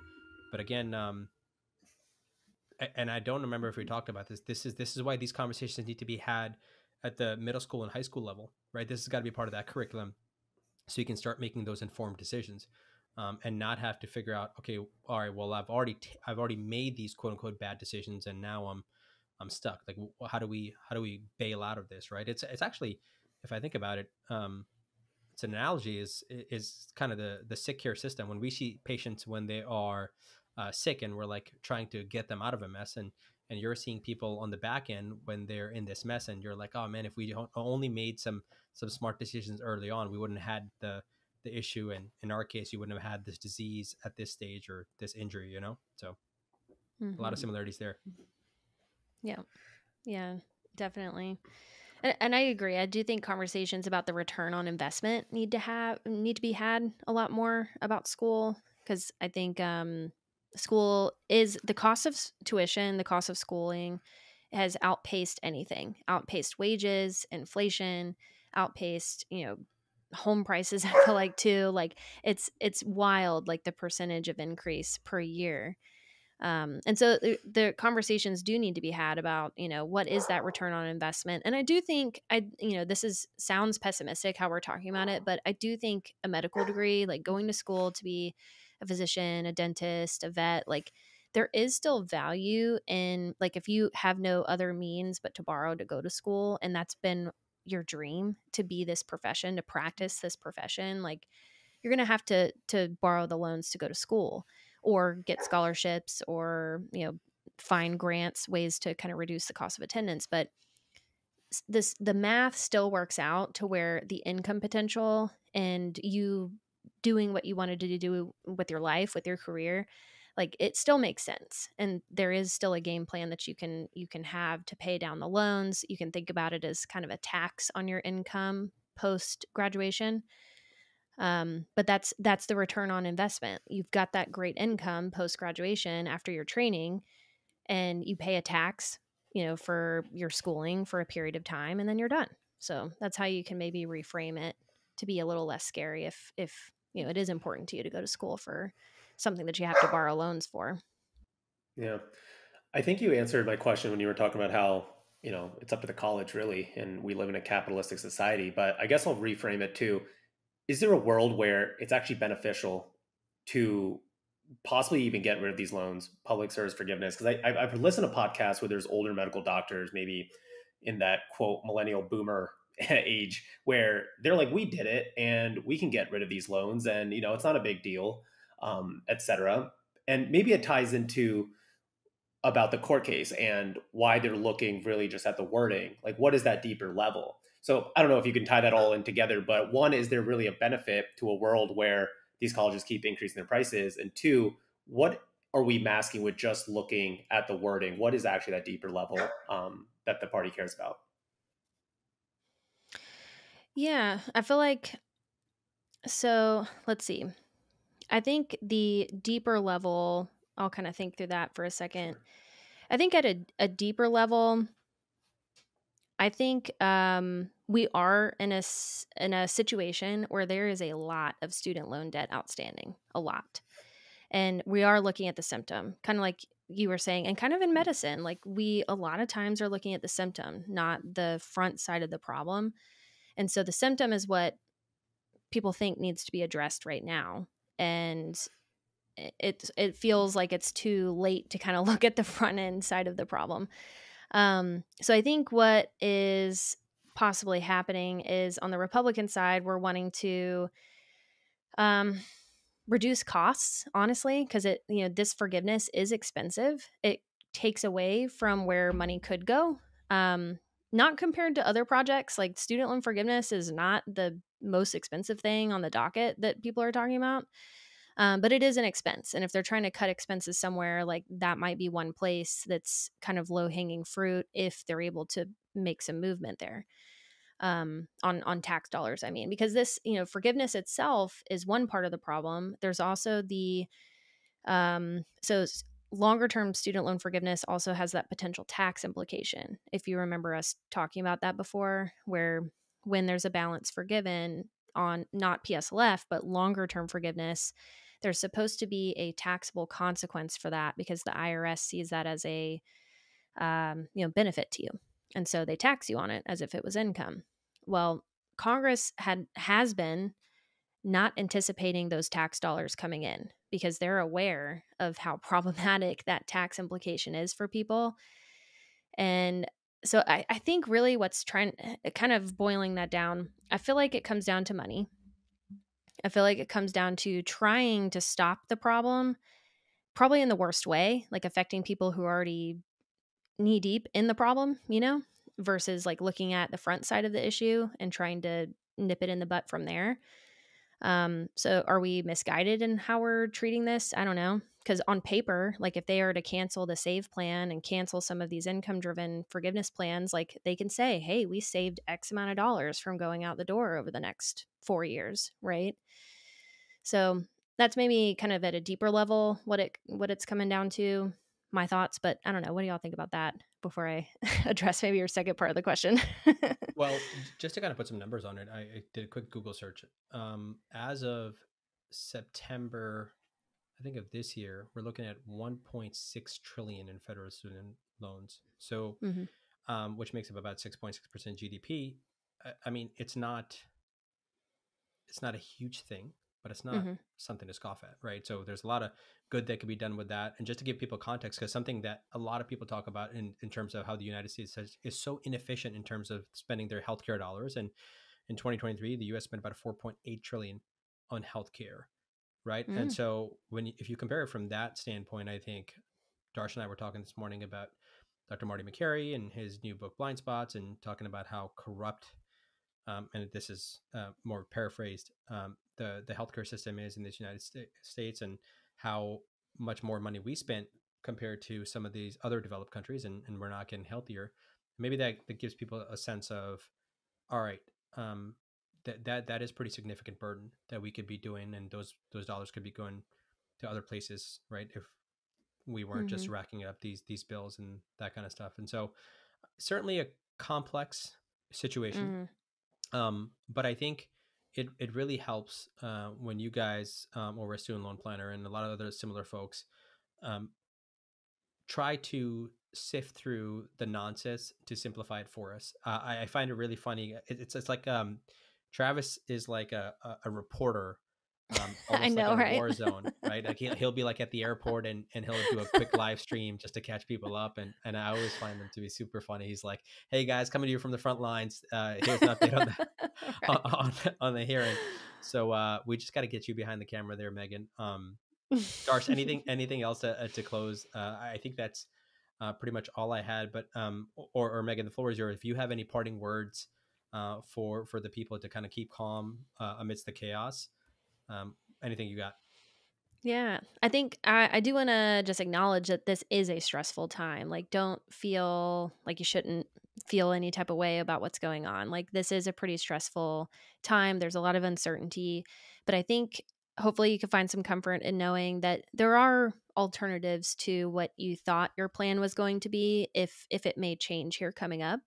But again um, and i don't remember if we talked about this this is this is why these conversations need to be had at the middle school and high school level right? This has got to be part of that curriculum so you can start making those informed decisions um, and not have to figure out okay all right well i've already t- i've already made these quote unquote bad decisions and now i'm i'm stuck. Like how do we how do we bail out of this right? It's it's actually if i think about it um, it's an analogy is is kind of the the sick care system. When we see patients when they are uh, sick and we're like trying to get them out of a mess and and you're seeing people on the back end when they're in this mess and you're like oh man if we only made some some smart decisions early on we wouldn't have had the the issue and in our case you wouldn't have had this disease at this stage or this injury you know so mm-hmm. a lot of mm-hmm. similarities there yeah yeah definitely and, and i agree i do think conversations about the return on investment need to have need to be had a lot more about school because i think um school is the cost of tuition the cost of schooling has outpaced anything. Outpaced wages inflation outpaced you know home prices i feel like too. Like it's it's wild like the percentage of increase per year. Um, and so the, the, conversations do need to be had about you know what is that return on investment? And i do think i you know this is sounds pessimistic how we're talking about it but i do think a medical degree like going to school to be a physician a dentist a vet like there is still value in like if you have no other means but to borrow to go to school and that's been your dream to be this profession to practice this profession like you're going to have to to borrow the loans to go to school or get scholarships or you know find grants ways to kind of reduce the cost of attendance but this the math still works out to where the income potential and you doing what you wanted to do with your life with your career like it still makes sense and there is still a game plan that you can you can have to pay down the loans you can think about it as kind of a tax on your income post graduation um, but that's that's the return on investment. You've got that great income post graduation after your training and you pay a tax you know for your schooling for a period of time and then you're done. So that's how you can maybe reframe it to be a little less scary if if you know it is important to you to go to school for something that you have to borrow loans for. Yeah. I think you answered my question when you were talking about how, you know, it's up to the college really, and we live in a capitalistic society. But I guess I'll reframe it too. Is there a world where it's actually beneficial to possibly even get rid of these loans, public service forgiveness? Because I've listened to podcasts where there's older medical doctors, maybe in that quote millennial boomer age, where they're like, we did it and we can get rid of these loans and, you know, it's not a big deal um, etc. And maybe it ties into about the court case and why they're looking really just at the wording. Like, what is that deeper level? So I don't know if you can tie that all in together, but one, is there really a benefit to a world where these colleges keep increasing their prices? And two, what are we masking with just looking at the wording? What is actually that deeper level um, that the party cares about? Yeah, I feel like so. Let's see. I think the deeper level, I'll kind of think through that for a second. I think at a, a deeper level, I think um, we are in a in a situation where there is a lot of student loan debt outstanding, a lot, and we are looking at the symptom, kind of like you were saying, and kind of in medicine, like we a lot of times are looking at the symptom, not the front side of the problem, and so the symptom is what people think needs to be addressed right now, and it it feels like it's too late to kind of look at the front end side of the problem. Um, so I think what is possibly happening is on the Republican side, we're wanting to um, reduce costs, honestly, because it you know this forgiveness is expensive. It takes away from where money could go. Um, not compared to other projects like student loan forgiveness is not the most expensive thing on the docket that people are talking about. Um, but it is an expense. And if they're trying to cut expenses somewhere, like that might be one place that's kind of low hanging fruit if they're able to make some movement there um, on on tax dollars. I mean, because this you know forgiveness itself is one part of the problem. There's also the um, so longer term student loan forgiveness also has that potential tax implication. If you remember us talking about that before, where when there's a balance forgiven on not PSLF, but longer term forgiveness, there's supposed to be a taxable consequence for that because the IRS sees that as a um, you know benefit to you, and so they tax you on it as if it was income. Well, Congress had has been not anticipating those tax dollars coming in because they're aware of how problematic that tax implication is for people. And so I, I think really what's trying eh, kind of boiling that down, I feel like it comes down to money. I feel like it comes down to trying to stop the problem, probably in the worst way, like affecting people who are already knee deep in the problem, you know, versus like looking at the front side of the issue and trying to nip it in the butt from there. Um, so are we misguided in how we're treating this? I don't know. Because on paper, like if they are to cancel the save plan and cancel some of these income driven forgiveness plans, like they can say, hey, we saved X amount of dollars from going out the door over the next four years, right? So that's maybe kind of at a deeper level what it what it's coming down to my thoughts but i don't know what do y'all think about that before i address maybe your second part of the question well just to kind of put some numbers on it i, I did a quick google search um, as of september i think of this year we're looking at 1.6 trillion in federal student loans. So mm-hmm. um, which makes up about 6.6% gdp I, I mean it's not it's not a huge thing but it's not mm-hmm. something to scoff at, right? So there's a lot of good that could be done with that. And just to give people context, because something that a lot of people talk about in, in terms of how the United States has, is so inefficient in terms of spending their healthcare dollars. And in 2023, the U.S. spent about 4.8 trillion on healthcare, right? Mm. And so when if you compare it from that standpoint, I think Darsh and I were talking this morning about Dr. Marty Makary and his new book Blind Spots, and talking about how corrupt um, and this is uh, more paraphrased, um, the the healthcare system is in the United States and how much more money we spent compared to some of these other developed countries, and, and we're not getting healthier. Maybe that, that gives people a sense of, all right, um, that that that is pretty significant burden that we could be doing, and those those dollars could be going to other places, right? If we weren't mm-hmm. just racking up these these bills and that kind of stuff, and so certainly a complex situation. Mm-hmm um, but I think it, it really helps uh, when you guys um, or a student loan planner and a lot of other similar folks um, try to sift through the nonsense to simplify it for us. Uh, I, I, find it really funny. It, it's it's like um, Travis is like a, a, a reporter um, I know, like right? war zone, right? Like he'll, he'll be like at the airport and, and he'll do a quick live stream just to catch people up. And, and I always find them to be super funny. He's like, Hey guys, coming to you from the front lines. Uh, here's an update on the, right. on, on, the hearing. So, uh, we just got to get you behind the camera there, Meagan. Um, Darsh, anything, anything else to, uh, to close? Uh, I think that's, uh, pretty much all I had, but, um, or, or Meagan, the floor is yours. If you have any parting words, uh, for, for the people to kind of keep calm, uh, amidst the chaos, um, anything you got? Yeah, I think I, I do want to just acknowledge that this is a stressful time. Like, don't feel like you shouldn't feel any type of way about what's going on. Like, this is a pretty stressful time. There's a lot of uncertainty, but I think hopefully you can find some comfort in knowing that there are alternatives to what you thought your plan was going to be if if it may change here coming up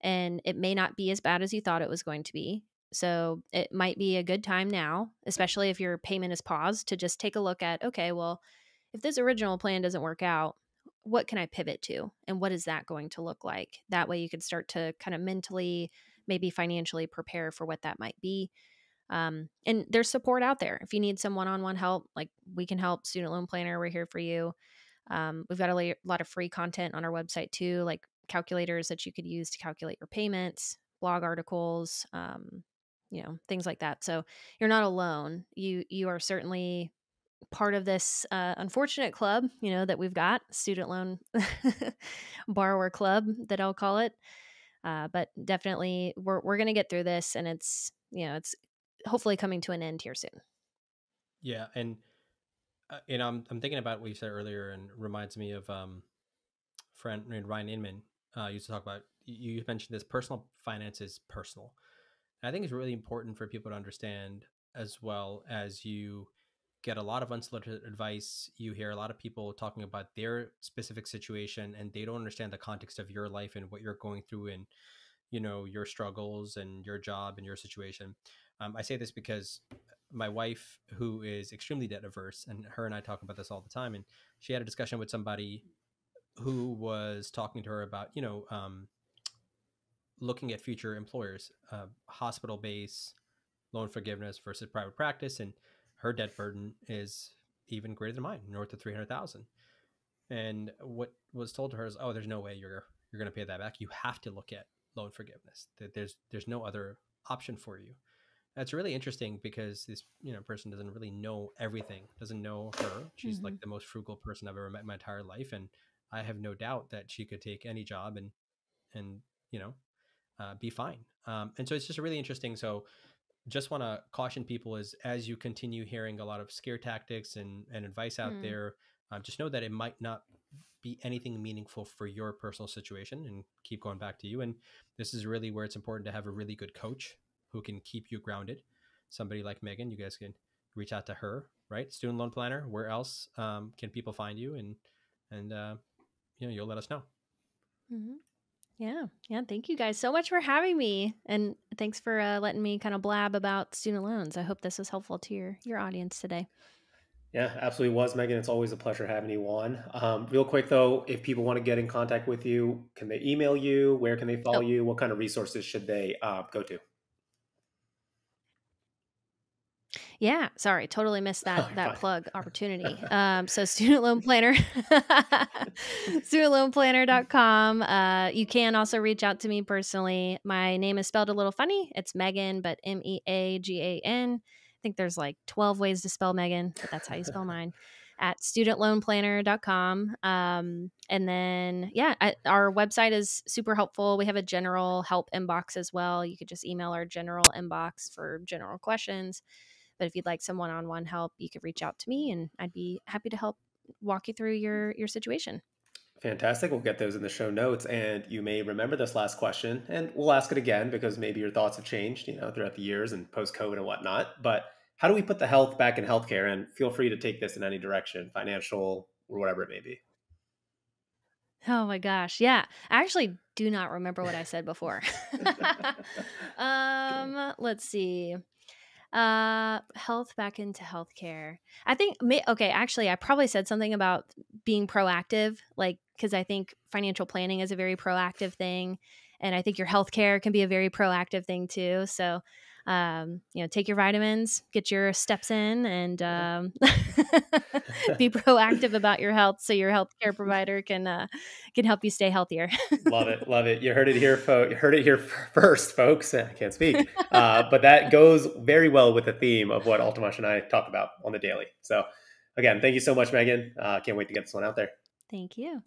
and it may not be as bad as you thought it was going to be so it might be a good time now, especially if your payment is paused, to just take a look at okay, well, if this original plan doesn't work out, what can I pivot to? And what is that going to look like? That way you can start to kind of mentally, maybe financially prepare for what that might be. Um, and there's support out there. If you need some one on one help, like we can help. Student Loan Planner, we're here for you. Um, we've got a lot of free content on our website too, like calculators that you could use to calculate your payments, blog articles, um, you know things like that so you're not alone you you are certainly part of this uh, unfortunate club you know that we've got student loan borrower club that i'll call it uh, but definitely we're, we're gonna get through this and it's you know it's hopefully coming to an end here soon. Yeah and uh, know I'm, I'm thinking about what you said earlier and reminds me of um friend ryan inman uh, used to talk about you mentioned this personal finance is personal I think it's really important for people to understand as well as you get a lot of unsolicited advice. You hear a lot of people talking about their specific situation and they don't understand the context of your life and what you're going through and, you know, your struggles and your job and your situation. Um, I say this because my wife, who is extremely debt averse, and her and I talk about this all the time, and she had a discussion with somebody who was talking to her about, you know, um, looking at future employers, uh, hospital base, loan forgiveness versus private practice, and her debt burden is even greater than mine, north of three hundred thousand. And what was told to her is, "Oh, there's no way you're you're going to pay that back. You have to look at loan forgiveness. That there's there's no other option for you." That's really interesting because this you know person doesn't really know everything. Doesn't know her. She's mm-hmm. like the most frugal person I've ever met in my entire life, and I have no doubt that she could take any job and and you know uh, be fine. Um, and so it's just really interesting. So just want to caution people is as you continue hearing a lot of scare tactics and, and advice out mm. there, um, just know that it might not be anything meaningful for your personal situation and keep going back to you. And this is really where it's important to have a really good coach who can keep you grounded. Somebody like Meagan, you guys can reach out to her, right? Student loan planner. Where else um, can people find you? And and uh, you know, you'll let us know. Mm-hmm. Yeah. Yeah. Thank you guys so much for having me. And thanks for uh, letting me kind of blab about student loans. I hope this was helpful to your, your audience today. Yeah, absolutely was, Meagan. It's always a pleasure having you on. Um, real quick, though, if people want to get in contact with you, can they email you? Where can they follow oh. you? What kind of resources should they uh, go to? Yeah, sorry, totally missed that that plug opportunity. Um, so student loan planner, studentloanplanner.com. Uh, you can also reach out to me personally. My name is spelled a little funny. It's Megan, but M E A G A N. I think there's like 12 ways to spell Megan, but that's how you spell mine at studentloanplanner.com. Um, and then, yeah, I, our website is super helpful. We have a general help inbox as well. You could just email our general inbox for general questions. But if you'd like some one-on-one help, you could reach out to me and I'd be happy to help walk you through your your situation. Fantastic. We'll get those in the show notes. And you may remember this last question, and we'll ask it again because maybe your thoughts have changed, you know, throughout the years and post COVID and whatnot. But how do we put the health back in healthcare? And feel free to take this in any direction, financial or whatever it may be. Oh my gosh. Yeah. I actually do not remember what I said before. um, let's see uh health back into healthcare. I think okay actually i probably said something about being proactive like because i think financial planning is a very proactive thing and i think your healthcare can be a very proactive thing too so um, you know, take your vitamins, get your steps in, and um, be proactive about your health, so your healthcare provider can uh, can help you stay healthier. love it, love it. You heard it here, folks. You heard it here first, folks. I can't speak, uh, but that goes very well with the theme of what Altamash and I talk about on the daily. So, again, thank you so much, Meagan. Uh, can't wait to get this one out there. Thank you.